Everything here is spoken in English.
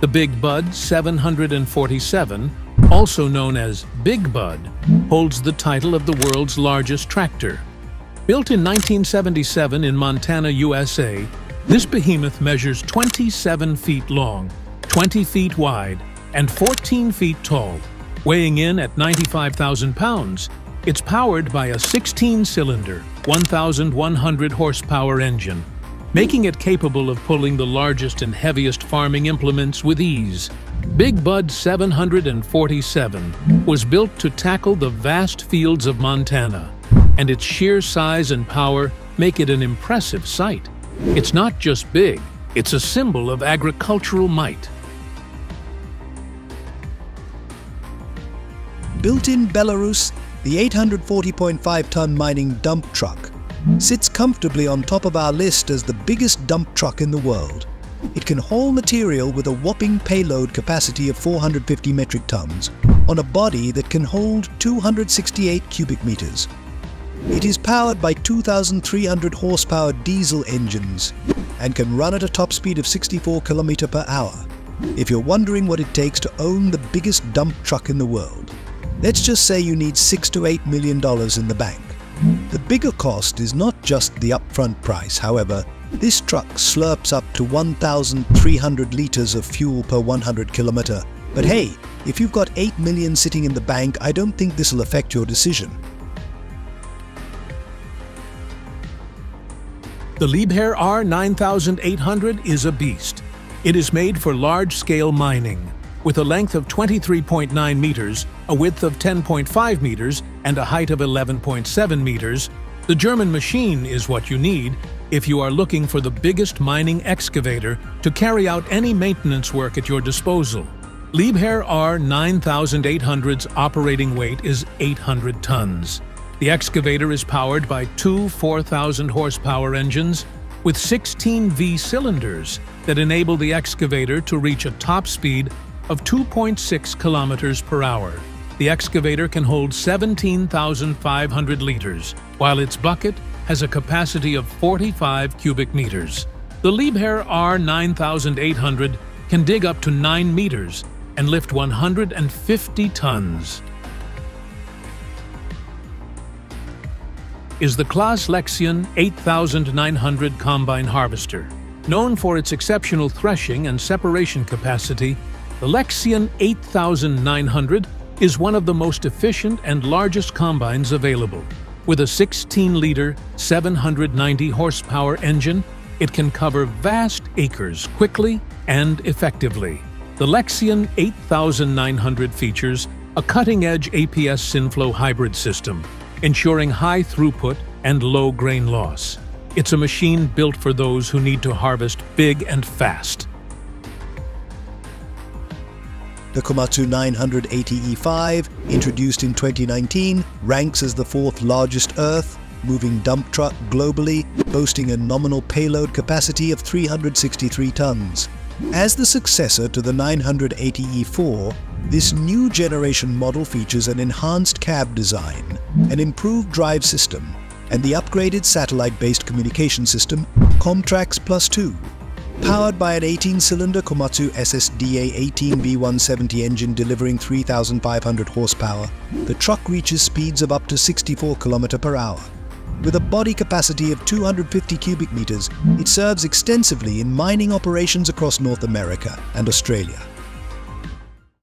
The Big Bud 747, also known as Big Bud, holds the title of the world's largest tractor. Built in 1977 in Montana, USA, this behemoth measures 27 feet long, 20 feet wide, and 14 feet tall. Weighing in at 95,000 pounds, it's powered by a 16-cylinder, 1,100 horsepower engine, making it capable of pulling the largest and heaviest farming implements with ease. Big Bud 747 was built to tackle the vast fields of Montana, and its sheer size and power make it an impressive sight. It's not just big, it's a symbol of agricultural might. Built in Belarus, the 840.5-ton mining dump truck sits comfortably on top of our list as the biggest dump truck in the world. It can haul material with a whopping payload capacity of 450 metric tons on a body that can hold 268 cubic meters. It is powered by 2,300 horsepower diesel engines and can run at a top speed of 64 km per hour. If you're wondering what it takes to own the biggest dump truck in the world, Let's just say you need six to eight million dollars in the bank. The bigger cost is not just the upfront price, however, this truck slurps up to 1,300 litres of fuel per 100 kilometre. But hey, if you've got 8 million sitting in the bank, I don't think this will affect your decision. The Liebherr R9800 is a beast. It is made for large-scale mining. With a length of 23.9 meters, a width of 10.5 meters, and a height of 11.7 meters, the German machine is what you need if you are looking for the biggest mining excavator to carry out any maintenance work at your disposal. Liebherr R9800's operating weight is 800 tons. The excavator is powered by two 4,000 horsepower engines with 16 V cylinders that enable the excavator to reach a top speed of 2.6 kilometers per hour. The excavator can hold 17,500 liters, while its bucket has a capacity of 45 cubic meters. The Liebherr R9800 can dig up to 9 meters and lift 150 tons. Is the Claas Lexion 8900 combine harvester. Known for its exceptional threshing and separation capacity, the Lexion 8900 is one of the most efficient and largest combines available. With a 16-liter, 790 horsepower engine, it can cover vast acres quickly and effectively. The Lexion 8900 features a cutting-edge APS Synflow hybrid system, ensuring high throughput and low grain loss. It's a machine built for those who need to harvest big and fast. The Komatsu 980E5, introduced in 2019, ranks as the fourth largest Earth moving dump truck globally, boasting a nominal payload capacity of 363 tons. As the successor to the 980E4, this new generation model features an enhanced cab design, an improved drive system, and the upgraded satellite-based communication system KOMTRAX Plus 2, Powered by an 18-cylinder Komatsu SSDA 18V170 engine delivering 3,500 horsepower, the truck reaches speeds of up to 64 km per hour. With a body capacity of 250 cubic meters, it serves extensively in mining operations across North America and Australia.